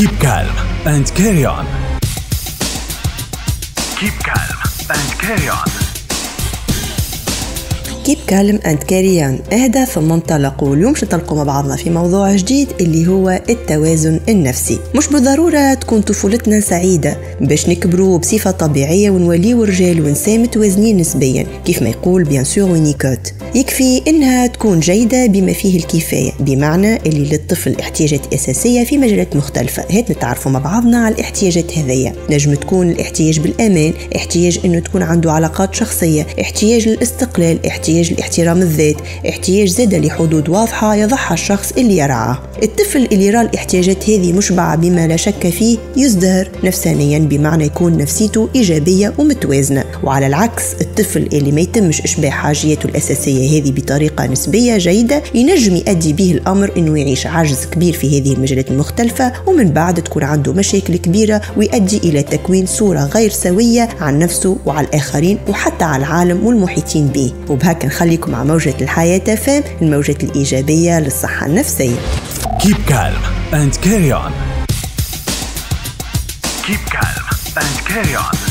Keep calm and carry on. Keep calm and carry on. Keep calm and carry on. اهدى ثم انطلقوا. واليوم نطلقوا مع بعضنا في موضوع جديد اللي هو التوازن النفسي. مش بالضرورة تكون طفولتنا سعيدة. باش نكبروا بصفة طبيعية ونوليو رجال ونساء متوازنين نسبيا. كيف ما يقول bien sûr Winnicott. يكفي إنها تكون جيدة بما فيه الكفاية. بمعنى اللي للطفل احتياجات أساسية في مجالات مختلفة. هات نتعرفوا مع بعضنا على الاحتياجات هذيا نجم تكون الاحتياج بالأمان احتياج إنه تكون عنده علاقات شخصية احتياج للاستقلال احتياج لاحترام الذات احتياج زاد لحدود واضحة يضعها الشخص اللي يرعاه. الطفل اللي يرى الاحتياجات هذه مشبعة بما لا شك فيه يزدهر نفسانيا بمعنى يكون نفسيته إيجابية ومتوازنة. وعلى العكس الطفل اللي ما يتمش إشباع حاجياته الأساسية هذه بطريقة نسبية جيدة ينجم يؤدي به الأمر أنه يعيش عجز كبير في هذه المجالات المختلفة ومن بعد تكون عنده مشاكل كبيرة ويؤدي إلى تكوين صورة غير سوية عن نفسه وعلى الآخرين وحتى على العالم والمحيطين به. وبهكا نخليكم مع موجة الحياة فام الموجات الإيجابية للصحة النفسية Keep calm and carry on. Keep calm and carry on.